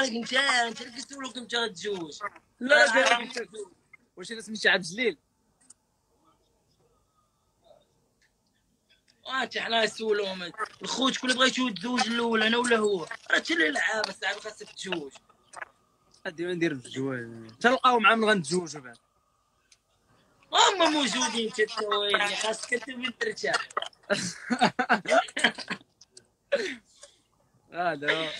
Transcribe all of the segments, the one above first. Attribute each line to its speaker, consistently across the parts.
Speaker 1: قال لك انت انت اللي قلت له كنت غتزوج
Speaker 2: لا
Speaker 1: آه،
Speaker 2: لا
Speaker 1: آه.
Speaker 2: قال لك واش أنا سميتي عبد الجليل؟
Speaker 1: وانت حنا نسولهم الخوت كل بغا يشوف الزوج الأول أنا ولا هو؟ راه انت اللي لعابه صاحبي خاصك تزوج.
Speaker 2: غادي ندير الجواز تلقاو مع من غنتزوجوا بعد.
Speaker 1: هما موجودين تتويني خاصك أنت من ترتاح
Speaker 2: هذا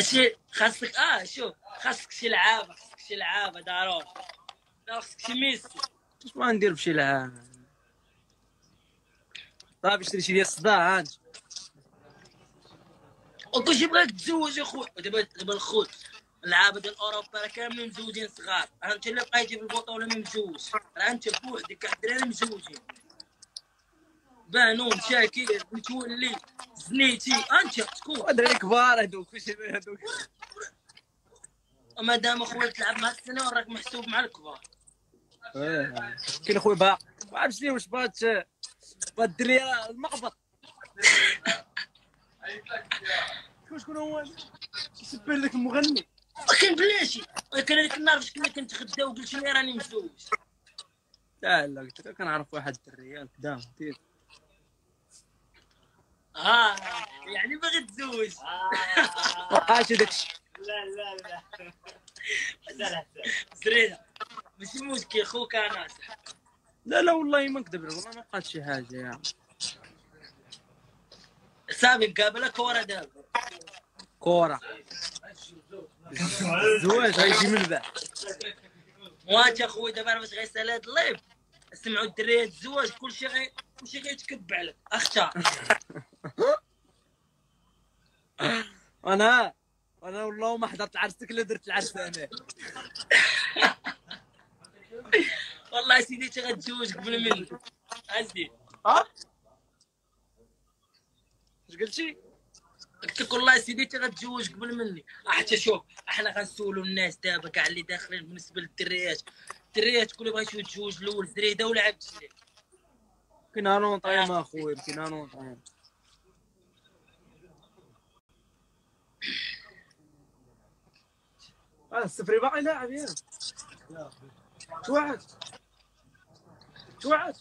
Speaker 1: شي خاصك آه شوف خاصك شي لعابة خاصك شي لعابة ضروري خاصك شي ميسي.
Speaker 2: اش ما ندير بشي لعام صافي اشتري شي ديال الصداع انت
Speaker 1: وكلشي بغاك تزوج اخويا دابا دابا الخوت اللعابه ديال أوروبا راه كاملين مزوجين صغار. راه انت اللي بقيتي في البطولة ما مزوج. راه انت بوحدك كاع الدراري مزوجين. بانون شاكر متولي. زنيتي انت شكون
Speaker 2: دراري كبار هذوك كلشي هذوك
Speaker 1: مادام اخويا تلعب مع السنة راك محسوب مع الكبار.
Speaker 2: كاين خويا باق ما عرفتش ليه واش بغات بغات الدريه المقبض شكون هو يسبر لك المغني
Speaker 1: ولكن بلاشي ولكن هذيك النهار فاش كنا كنتغداو قلت لي راني مزوج
Speaker 2: لا لا قلت لك كنعرف واحد الدريه كدا دير
Speaker 1: آه يعني باغي تزوج
Speaker 2: وقعت هذاك الشيء.
Speaker 3: لا لا لا. سهل
Speaker 1: زريده ماشي مشكل خوك أنا.
Speaker 2: لا لا والله ما نكذب والله ما وقعت شي حاجة يعني
Speaker 1: صافي مقابلة كره دابا.
Speaker 2: كورة. الزواج غيجي من بعد.
Speaker 1: وانت اخويا دابا باش غيسال هاد اللايف سمعوا الدريات الزواج كلشي غي كلشي غيتكب عليك أختار.
Speaker 2: أنا أنا والله ما حضرت عرستك الا درت العرس أنا.
Speaker 1: والله سيدي انت غتزوج قبل مني عندي.
Speaker 2: ها؟ اش قلتي
Speaker 1: قلت لك والله سيدي انت غتزوج قبل مني. حتى شوف إحنا غنسولوا الناس دابا كاع اللي داخلين بالنسبة للدريات الدريات كل بغا يشوف يتزوج الأول زريده ولا عبد الجليل
Speaker 2: هانون طايم اخويا كاين هانون طايم آه السفري باقي لاعب يا. توعد. توعد.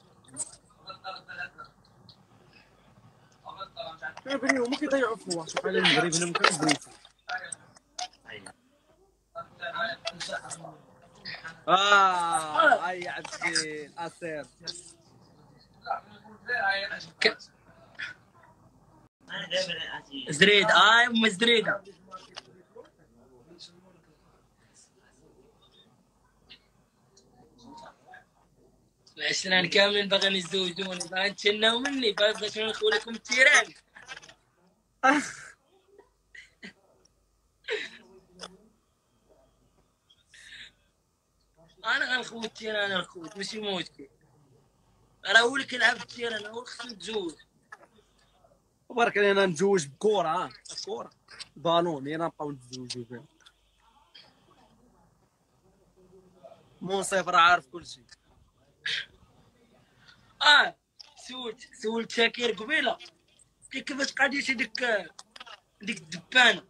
Speaker 2: يا بني هما كيضيعوا فوا شوف على المغرب هنا بغيتي آه أي عبد الجليل
Speaker 3: أسير.
Speaker 1: زريد آه أم زريده العشرين كاملين باغيين يتزوجوني باغيين تشناو مني باغي شنو نخو لكم التيران أنا غنخوت التيران الخوت ماشي مشكل راه هو اللي كيلعب في التيران هو خصو يتزوج
Speaker 2: بارك علينا نتزوج بكورة ها كورة بالون يلا نبقاو نتزوجوا بها منصف راه عارف كل شيء.
Speaker 1: آه سولت سولت شاكر قبيلة. قلت له كيفاش قاديش ديك ديك الدبانة؟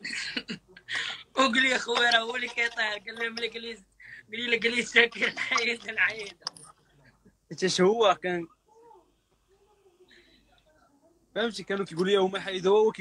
Speaker 1: وقال لي اخويا راه هو اللي كيطير قال لي ملي قال لي قال قال لي شاكر نعيد نعيد
Speaker 2: انت اش هو كان؟ فهمتي كانوا كيقولوا لي هما حيدوا هو